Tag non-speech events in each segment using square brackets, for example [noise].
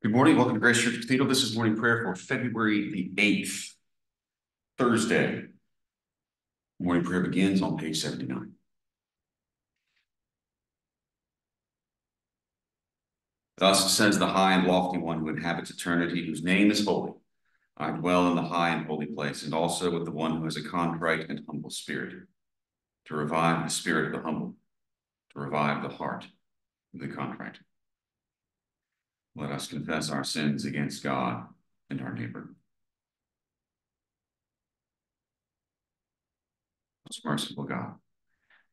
Good morning. Welcome to Grace Church Cathedral. This is morning prayer for February the 8th, Thursday. Morning prayer begins on page 79. Thus says the high and lofty one who inhabits eternity, whose name is holy. I dwell in the high and holy place, and also with the one who has a contrite and humble spirit, to revive the spirit of the humble, to revive the heart of the contrite. Let us confess our sins against God and our neighbor. Most merciful God,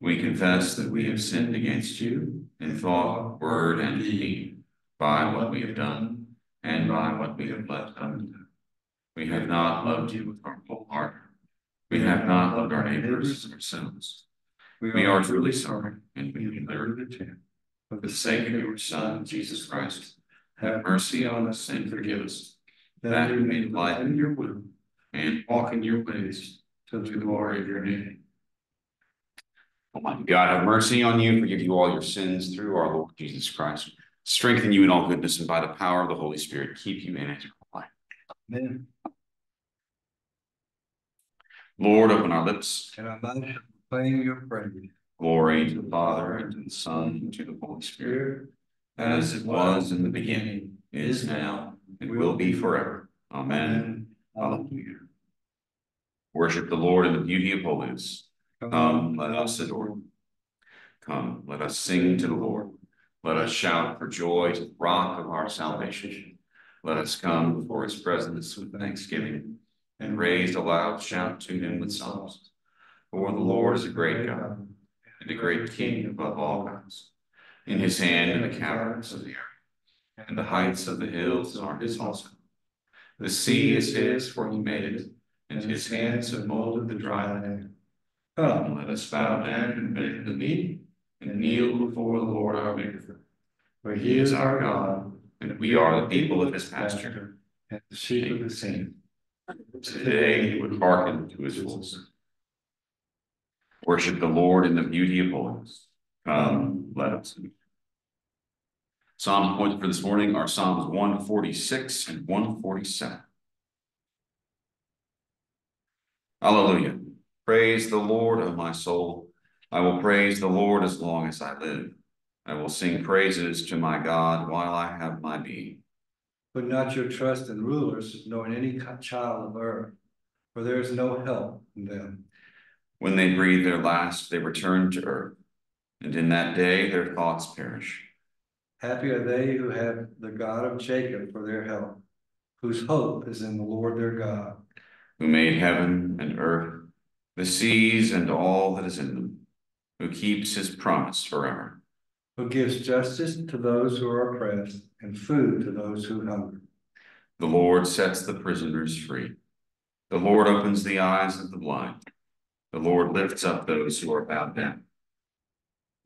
we confess that we have sinned against you in thought, word, and deed, by what we have done and by what we have left undone. We have not loved you with our whole heart. We have not loved our neighbors as ourselves. We are truly sorry, and we declare it For the sake of your Son, Jesus Christ, have mercy on us and forgive us, that we may light in your womb and walk in your ways to the glory of your name. Oh Almighty God, have mercy on you, forgive you all your sins through our Lord Jesus Christ, strengthen you in all goodness, and by the power of the Holy Spirit, keep you in eternal life. Amen. Lord, open our lips. And our mouth proclaim your praise. Glory to the Father, and to the Son, and to the Holy Spirit, as it was in the beginning, is now, and will be forever. Amen. Hallelujah. Worship the Lord in the beauty of holiness. Come, let us adore him. Come, let us sing to the Lord. Let us shout for joy to the rock of our salvation. Let us come before his presence with thanksgiving and raise a loud shout to him with psalms. For the Lord is a great God and a great King above all gods. In his hand are the caverns of the earth, and the heights of the hills are his also. The sea is his, for he made it, and his hands have molded the dry land. Come, let us bow down and bend the knee, and kneel before the Lord our Maker. For he is our God, and we are the people of his pasture, And the sheep of his hand. Today he would hearken to his voice. Worship the Lord in the beauty of holiness. Come, let us. Psalms appointed for this morning are Psalms one forty-six and one forty-seven. Hallelujah. Praise the Lord, O my soul. I will praise the Lord as long as I live. I will sing praises to my God while I have my being. Put not your trust in rulers, nor in any child of earth, for there is no help in them. When they breathe their last, they return to earth, and in that day their thoughts perish. Happy are they who have the God of Jacob for their help, whose hope is in the Lord their God. Who made heaven and earth, the seas and all that is in them, who keeps his promise forever. Who gives justice to those who are oppressed, and food to those who hunger. The Lord sets the prisoners free. The Lord opens the eyes of the blind. The Lord lifts up those who are bowed down.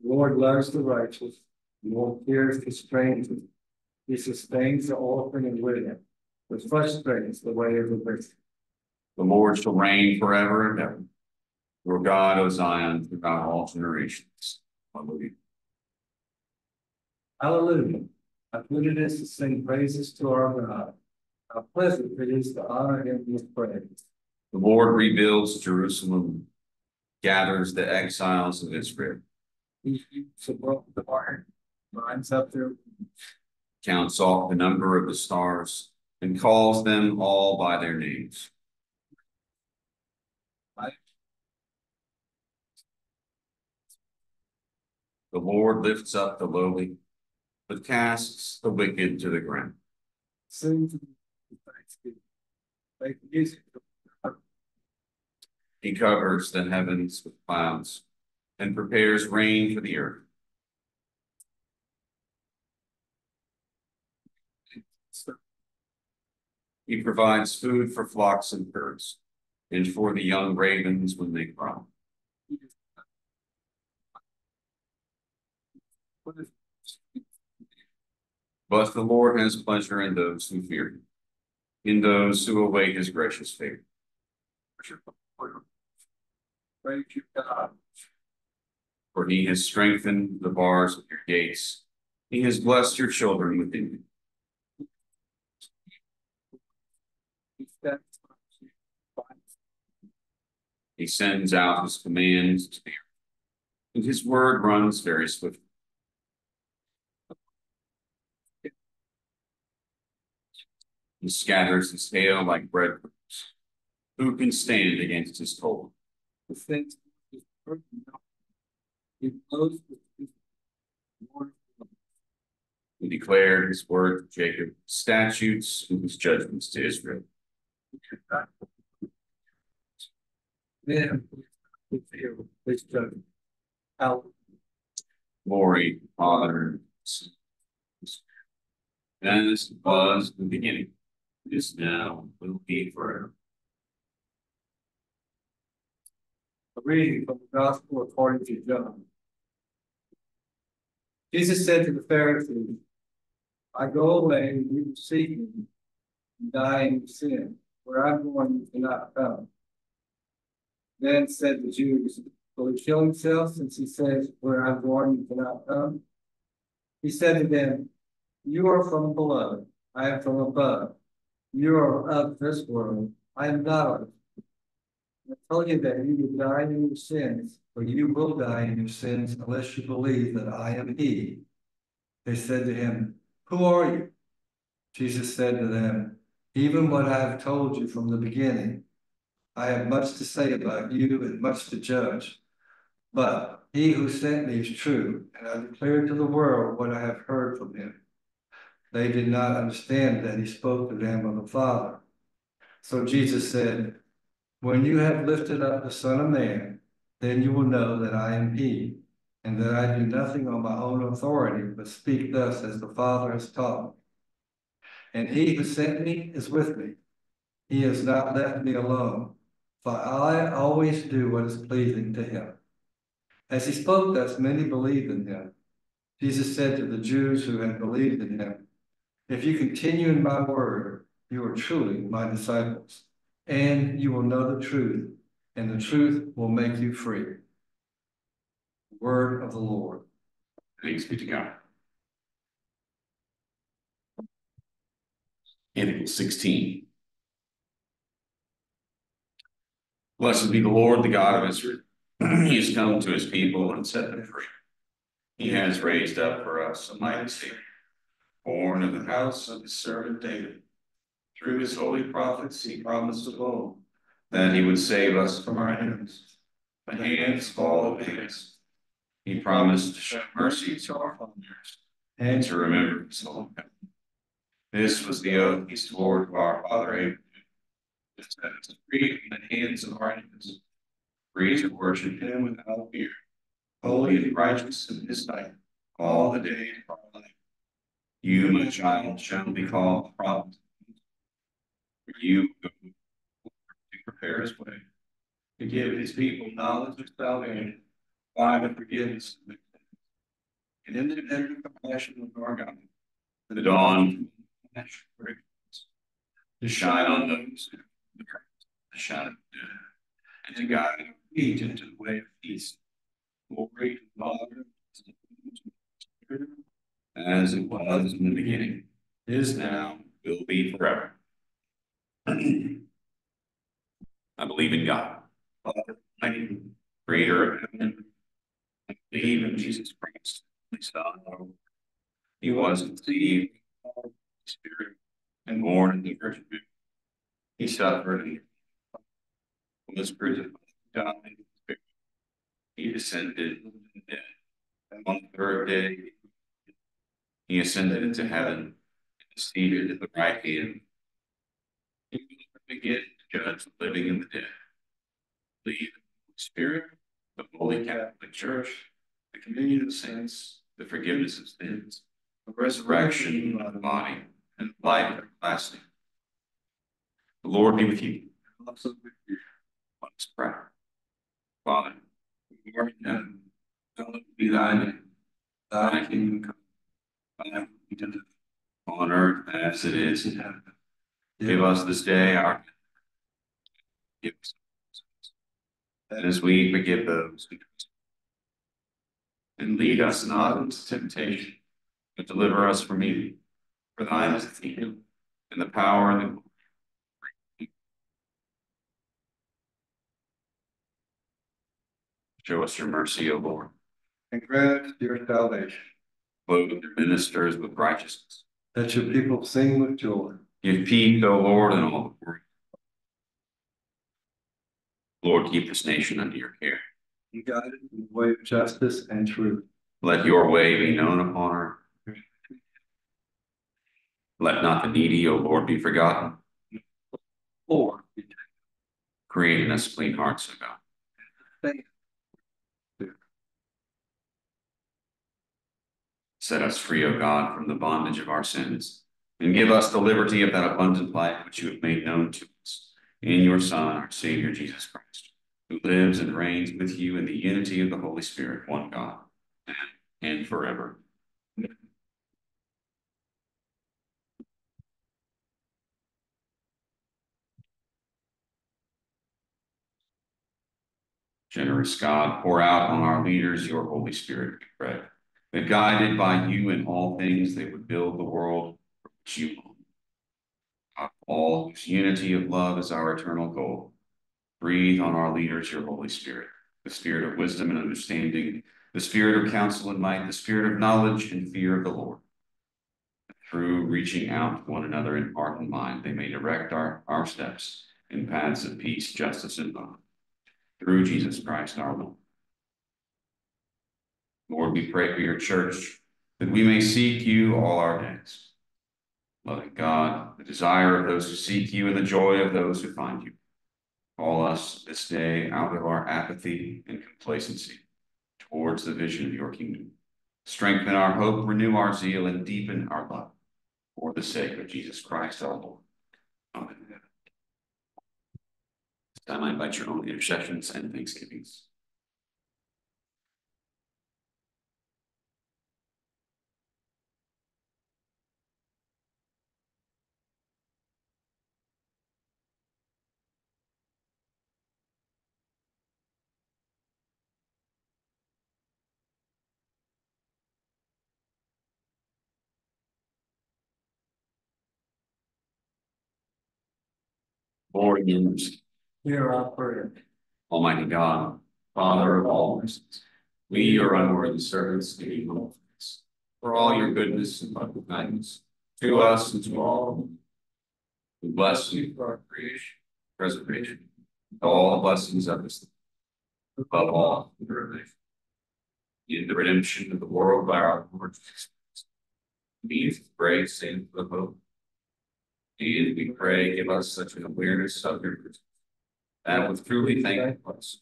The Lord loves the righteous, the Lord fears the stranger. He sustains the orphan and widow, but frustrates the way of the wicked. The Lord shall reign forever and ever. Your God, O Zion, throughout all generations. Hallelujah. Hallelujah. How good it is to sing praises to our God. How pleasant it is to honor him with praise. The Lord rebuilds Jerusalem, gathers the exiles of Israel, He keeps the broken heart, binds up their counts off the number of the stars, and calls them all by their names. The Lord lifts up the lowly, but casts the wicked to the ground. Sing to thanksgiving. Make music. He covers the heavens with clouds and prepares rain for the earth. He provides food for flocks and herds, and for the young ravens when they cry. But the Lord has pleasure in those who fear him, in those who await his gracious favor. Praise you, God. For he has strengthened the bars of your gates. He has blessed your children within you. He sends out his commands to the earth. And his word runs very swiftly. He scatters his hail like breadcrumbs. Who can stand against his cold? The things is. He blows with his word. He declared his word to Jacob, statutes and his judgments to Israel. Then we feel this judgment. Out. Glory, Father, and. As was the beginning, is now, will be forever. A reading from the Gospel according to John. Jesus said to the Pharisees, I go away, and you will seek me, and die in sin, where I'm going, you cannot come. Then said the Jews, Will he kill himself since he says, Where I'm going, you cannot come? He said to them, You are from below, I am from above. You are of this world, I am not of. I tell you that you will die in your sins, for you will die in your sins unless you believe that I am He. They said to him, Who are you? Jesus said to them, Even what I have told you from the beginning. I have much to say about you and much to judge. But he who sent me is true, and I declare to the world what I have heard from him. They did not understand that he spoke to them of the Father. So Jesus said, When you have lifted up the Son of Man, then you will know that I am he, and that I do nothing on my own authority, but speak thus as the Father has taught me. And he who sent me is with me. He has not left me alone, for I always do what is pleasing to him. As he spoke thus, many believed in him. Jesus said to the Jews who had believed in him, If you continue in my word, you are truly my disciples, and you will know the truth, and the truth will make you free. Word of the Lord. Thanks be to God. Canticle sixteen. Blessed be the Lord, the God of Israel. [clears throat] He has come to his people and set them free. He has raised up for us a mighty Savior, born of the house of his servant David. Through his holy prophets, he promised of old that he would save us from our enemies, the hands of all the pagans. He promised to show mercy to our fathers and to remember his holy. This was the oath he swore to our father Abraham, us free from the hands of our enemies, free to worship him without fear, holy and righteous in his sight, all the days of our life. You, my child, shall be called the prophet. For you to prepare his way, to give his people knowledge of salvation by the forgiveness of. And in the tender compassion of our God, the dawn to shine on those who shadow and to guide our feet into the way of peace. Glory to the Father, as it was in the beginning, is now, will be forever. [clears throat] I believe in God, Father, mighty, creator of heaven. I believe in Jesus Christ, Son. our Lord. He was conceived of the Spirit and born in the Virgin Mary. He suffered and was crucified, died. He descended on the third day, he ascended into heaven and seated at the right hand. He will again to judge the living and the dead. In the Spirit, the Holy Catholic Church, the communion of saints, the forgiveness of sins, the resurrection of the body, and life everlasting. The Lord be with you. Let us pray. Father, who art in heaven, hallowed be thy name. Thy kingdom come. Thy will be done on earth as it is in heaven. Give us this day our give us that as we forgive those who and lead us not into temptation, but deliver us from evil. For thine is the kingdom and the power and the glory. Show us your mercy, O Lord. and grant us your salvation. Clothe your ministers with righteousness. That your people sing with joy. Give peace, O Lord, in all the world. Lord, keep this nation under your care. You guide it in the way of justice and truth. Let your way be known upon earth. Let not the needy, O Lord, be forgotten. Or Create in us clean hearts, O God. Set us free, O God, from the bondage of our sins, and give us the liberty of that abundant life which you have made known to us in your Son, our Savior Jesus Christ, who lives and reigns with you in the unity of the Holy Spirit, one God, and, and forever. Generous God, pour out on our leaders your Holy Spirit, we that guided by you in all things, they would build the world for which you. Of all whose unity of love is our eternal goal. Breathe on our leaders your Holy Spirit, the spirit of wisdom and understanding, the spirit of counsel and might, the spirit of knowledge and fear of the Lord. Through reaching out to one another in heart and mind, they may direct our, our steps in paths of peace, justice, and love. Through Jesus Christ our Lord. Lord, we pray for your church that we may seek you all our days. Loving God, the desire of those who seek you and the joy of those who find you. Call us this day out of our apathy and complacency towards the vision of your kingdom. Strengthen our hope, renew our zeal, and deepen our love for the sake of Jesus Christ our Lord. Amen. This time I invite your own intercessions and thanksgivings. Lord, mercy. Hear our prayer. Almighty God, Father of all mercies, we, your unworthy servants, give you all thanks for all your goodness and loving kindness to us and to all. We bless you for our creation, preservation, and all the blessings of this. life. Above all, the. In the redemption of the world by our Lord Jesus Christ. Of grace and of hope. And we pray, give us such an awareness of your that with truly thankful us,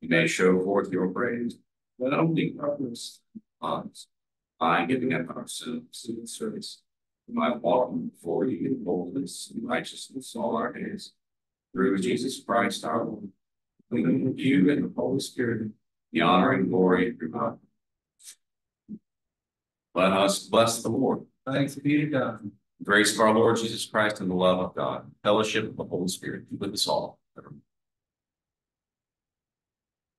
we may show forth your praise, not only others, by giving up ourselves to the service, by walking before you in boldness and righteousness all our days, through Jesus Christ our Lord, with you and the Holy Spirit, the honor and glory of God. Let us bless the Lord. Thanks be to God. Grace of our Lord Jesus Christ and the love of God, fellowship of the Holy Spirit be with us all.